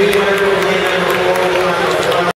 we wanted